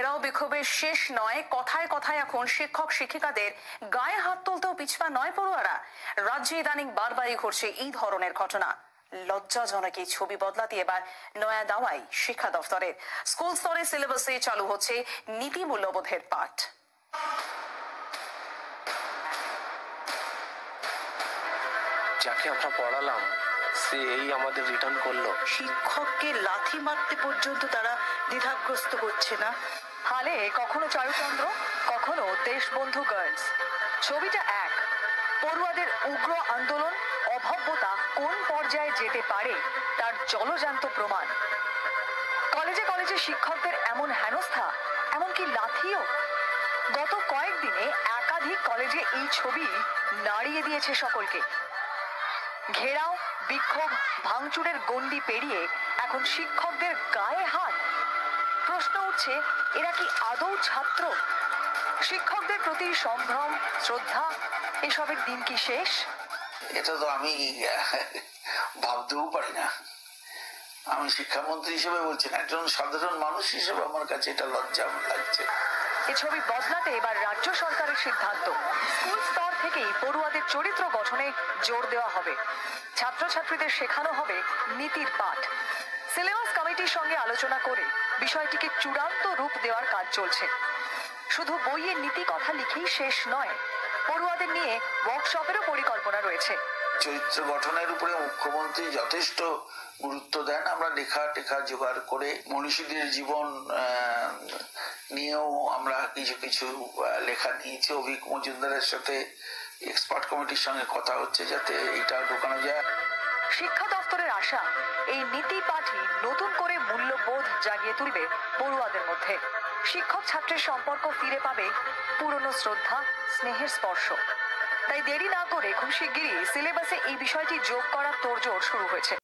এরাও বিক্ষোভের শেষ নয়। কথায় কথায় এখন শিক্ষক শিক্ষিকাদের গায়ে হাত তুলতেও পিছপা নয় পড়ুয়ারা। রাজ্যে ইদানিং বারবারই ঘটছে এই ধরনের ঘটনা। লজ্জাজনক এই ছবি বদলাতে এবার নয়া দাওয়াই শিক্ষা দফতরের স্কুল স্তরে সিলেবাসে চালু হচ্ছে নীতি মূল্যবোধের পাঠ। যাকে আমরা পড়ালাম সে এই আমাদের রিটার্ন করল। শিক্ষককে লাথি মারতে পর্যন্ত তারা দ্বিধাগ্রস্ত করছে না। হালে কখনো চারুচন্দ্র, কখনো দেশবন্ধু গার্লস। ছবিটা এক। পড়ুয়াদের উগ্র আন্দোলন অভব্যতা কোন পর্যায়ে যেতে পারে তার জলজান্ত প্রমাণ। কলেজে কলেজে শিক্ষকদের এমন হেনস্থা, এমনকি লাথিও। গত কয়েকদিনে একাধিক কলেজে এই ছবি নাড়িয়ে দিয়েছে সকলকে। ঘেরাও, বিক্ষোভ, ভাঙচুরের গণ্ডি পেরিয়ে এখন শিক্ষকদের গায়ে হাত। প্রশ্ন উঠছে এরা কি আদৌ ছাত্র? শিক্ষকদের প্রতি সম্ভ্রম শ্রদ্ধা এসবের দিন কি শেষ? এটা তো আমি ভাবতেও পারি না। আমি শিক্ষামন্ত্রী হিসেবে বলছি না একজন সাধারণ মানুষ হিসেবে আমার কাছে এটা লজ্জা লাগছে। এ ছবি বদলাতে এবার রাজ্য সরকারের সিদ্ধান্ত। স্কুল স্তর থেকেই পড়ুয়াদের চরিত্র গঠনে জোর দেওয়া হবে। ছাত্রছাত্রীদের শেখানো হবে নীতির পাঠ। সিলেবাস কমিটির সঙ্গে আলোচনা করে বিষয়টিকে চূড়ান্ত রূপ দেওয়ার কাজ চলছে। শুধু বইয়ে নীতি কথা লিখেই শেষ নয়, পড়ুয়াদের নিয়ে ওয়ার্কশপেরও পরিকল্পনা রয়েছে। চরিত্র গঠনের উপরে মুখ্যমন্ত্রী যথেষ্ট গুরুত্ব দেন। আমরা লেখা টেখা জোগাড় করে মনীষীদের জীবন নিয়েও আমরা কিছু কিছু লেখা নিয়েছি। অভিক মজুমদারের সাথে এক্সপার্ট কমিটির সঙ্গে কথা হচ্ছে যাতে এটা ঢোকানো যায়। শিক্ষা দপ্তরের আশা, এই নীতি পাঠই নতুন করে মূল্যবোধ জাগিয়ে তুলবে পড়ুয়াদের মধ্যে। শিক্ষক ছাত্রের সম্পর্ক ফিরে পাবে পুরনো শ্রদ্ধা, স্নেহের স্পর্শ। তাই দেরি না করে খুব শিগগিরই সিলেবাসে এই বিষয়টি যোগ করার তোড়জোড় শুরু হয়েছে।